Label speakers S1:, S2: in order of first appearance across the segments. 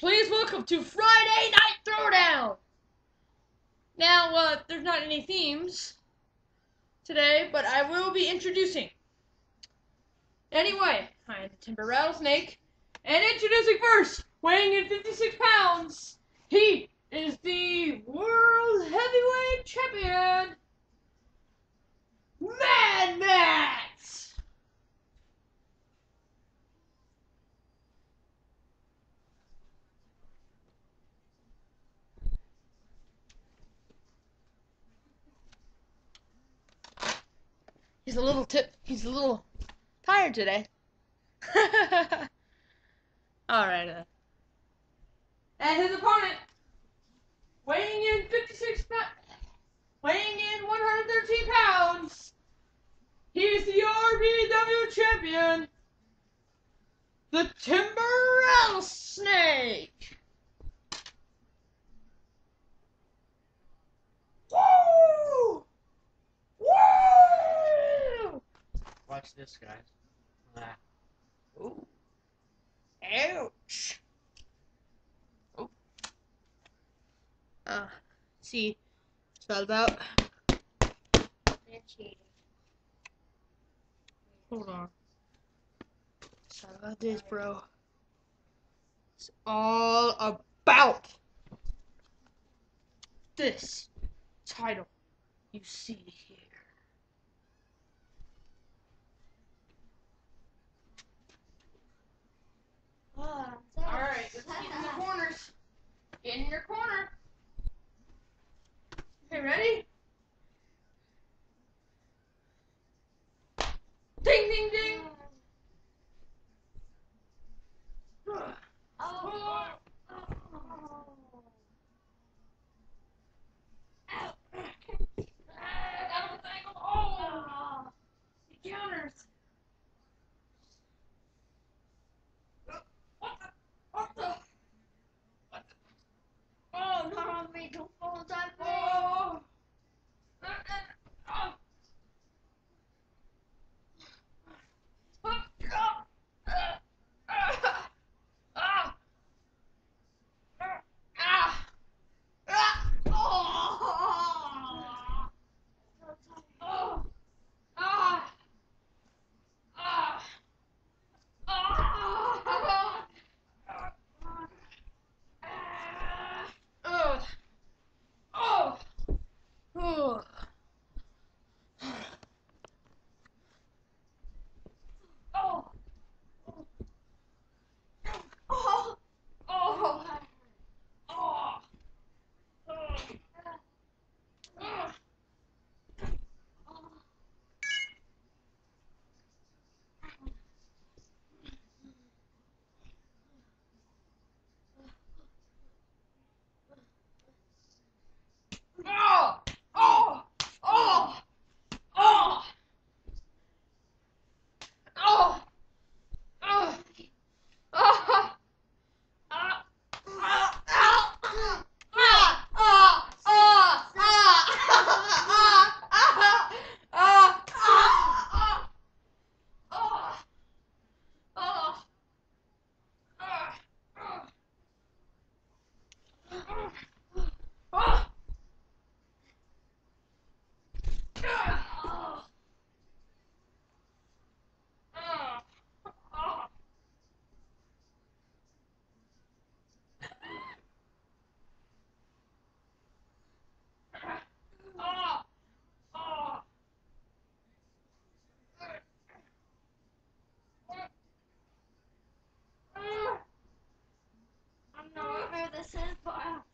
S1: Please welcome to Friday Night Throwdown. Now, uh, there's not any themes today, but I will be introducing. Anyway, I am the Timber Rattlesnake, and introducing first, weighing in 56 pounds, he is the World Heavyweight Champion, Mad He's a little tip. He's a little tired today. All right. Uh. And his opponent, weighing in 56 weighing in 113 pounds, he's the RBW champion, the Timber Rattlesnake. Woo! Woo!
S2: Watch this, guys. Ah.
S1: Ooh. Ouch. Uh, see, all about. Hold on. All about this, bro. It's all about this title you see here.
S3: Oh,
S1: Alright, let's get in the corners. Get in your corner. Okay, ready? Ding, ding, ding. know this is, uh,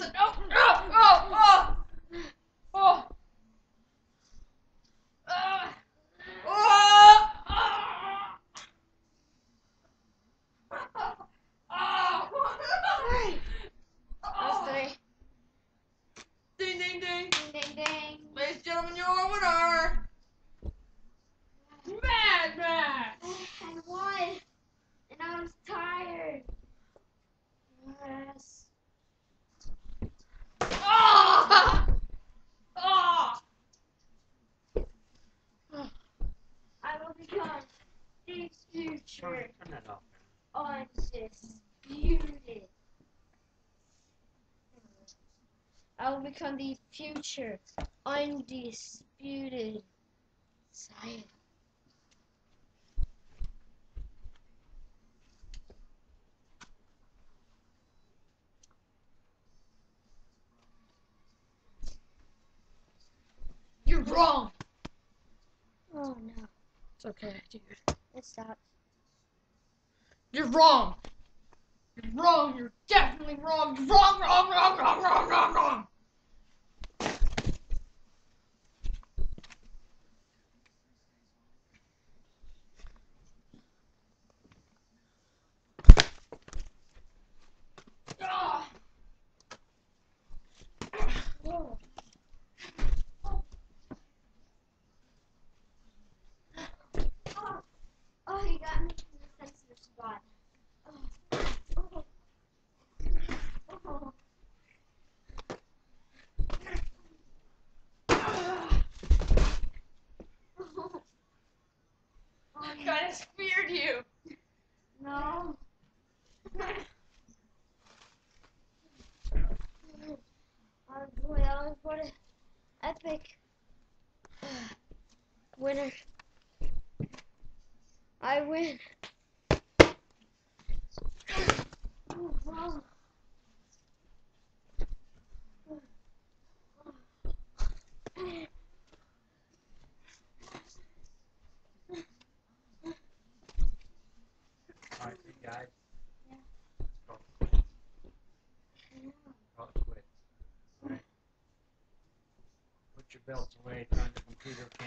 S1: the? Oh, oh, oh, oh. Oh. Ah. Oh. Ah. Oh.
S3: That's three.
S1: Ding, ding, ding.
S3: Ding ding ding.
S1: Ladies and gentlemen, your winner, Mad Max.
S3: I won. And I was tired. Yes.
S1: Ah! Ah!
S3: I will become the
S2: Turn,
S3: future
S2: turn that off.
S3: undisputed. I will become the future undisputed science.
S1: You're wrong.
S3: Oh no.
S1: It's okay, dude.
S3: It stopped.
S1: You're wrong. You're wrong. You're definitely wrong. You're wrong, wrong, wrong, wrong, wrong, wrong, wrong. Ah.
S3: Oh. Oh, oh, you got me in the sensitive spot. Oh. Oh. Oh. Oh. Oh,
S1: I kind you.
S3: no. Oh boy, that was what an epic uh, winner. I win. Oh, wow.
S2: Alright, see you guys. Put your belts away, turn the computer.